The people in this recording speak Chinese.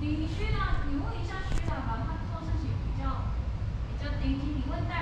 你你去啊你问一下区长吧他做事情比较比较精细你问大